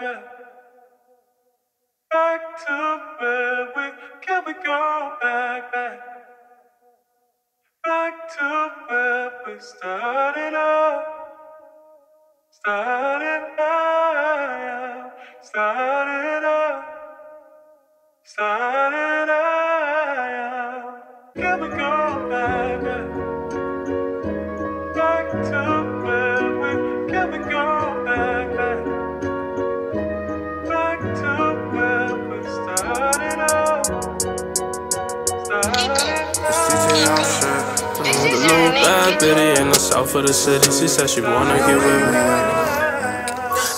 back. Back to where we can we go back, back. Back to where we started out. Started out. Started out. Started out. Can we go 30 in the south of the city. She said she wanna get with me.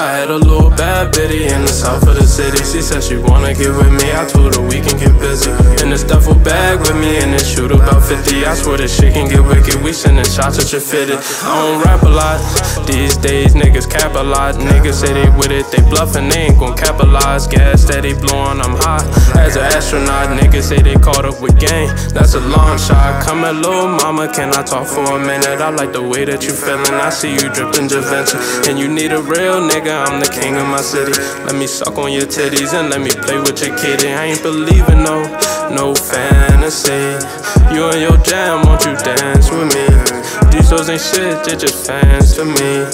I had a little bad bitty in the south of the city. She said she wanna get with me. I told her we can get busy. In this duffel bag with me and this shoot about 50. I swear this shit can get wicked. We sending shots at your fitted. I don't rap a lot. These days niggas cap a lot. Niggas say they with it, they bluffing, they ain't gon' capitalize. Gas steady blowing, I'm high. As an astronaut, niggas say they caught up with game. That's a long shot. Come here, little mama, can I talk for a minute? I like the way that you feeling. I see you dripping Javinci. And you need a real nigga, I'm the king of my city. Let me suck on your titties and let me play with your kitty. I ain't believing no, no fantasy. You and your jam, won't you dance hoes ain't shit, they just fans to me.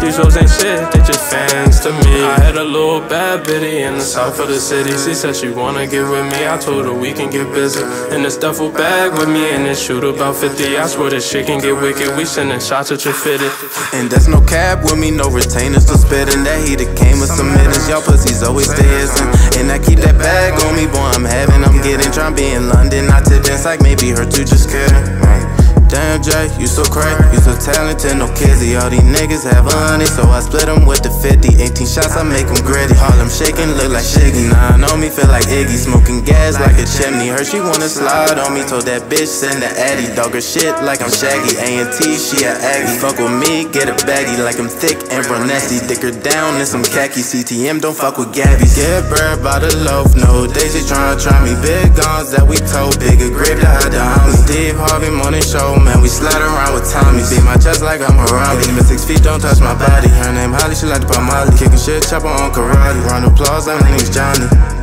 These hoes ain't shit, they just fans to me. I had a little bad bitty in the south of the city. She said she wanna get with me. I told her we can get busy. In this duffel bag with me and this shoot about 50. I swear this shit can get wicked. We sending shots at your fitted. And that's no cab with me, no retainers, no spitting. That heater came with some minutes. Y'all pussies always dancing. And I keep that bag on me, boy, I'm having, I'm getting. Tryna be in London, not to dance like maybe her too, just kidding. Damn, Jay, you so crazy, you so talented, no kizzy. All these niggas have a honey, so I split them with the 50. 18 shots, I make them gritty. Harlem shaking, look like Shiggy. Nah, know me, feel Iggy. Smoking gas like a chimney. Heard she wanna slide on me, told that bitch send the Addy. Dog her shit like I'm Shaggy. A&T, she a Aggie. Fuck with me, get a baggy like I'm thick and Brunetti. Dick her down in some khaki. CTM, don't fuck with Gabby. Get bread by the loaf, no daisy tryna try me. Big guns that we told, bigger grip to hide the homies. Steve Harvey morning show, man, we slide around with Tommy. Beat my chest like I'm Harambe. Even six feet, don't touch my body. Her name Holly, she like to pop Molly. Kicking shit, chopper on karate. Round applause, that name's Johnny.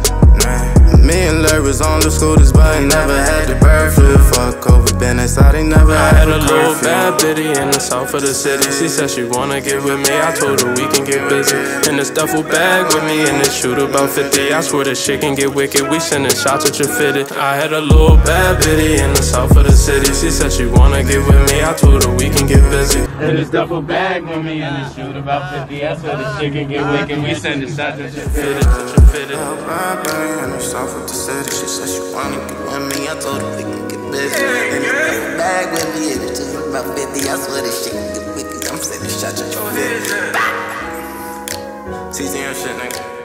Nah. Me and Larry was on the scooters, but I never had the bird flu. Fuck COVID, been inside, they never I had had a a little curfew. bad bitty in the south of the city. She said she wanna get with me. I told her we can get busy. In this duffel bag with me and this shoot about 50. I swear this shit can get wicked. We sending shots at your fitted. I had a little bad bitty in the south of the city. She said she wanna get with me. I told her we can get busy. In this duffel bag with me and this shoot about 50. I swear this shit can get wicked. We sending shots at your fitted off with the city. She said she wanted to with me. I told her we can get busy. And you got a bag with me, and it's just about 50. I swear this shit can get wicked. I'm saying shut shot, your head. Season your shit, nigga.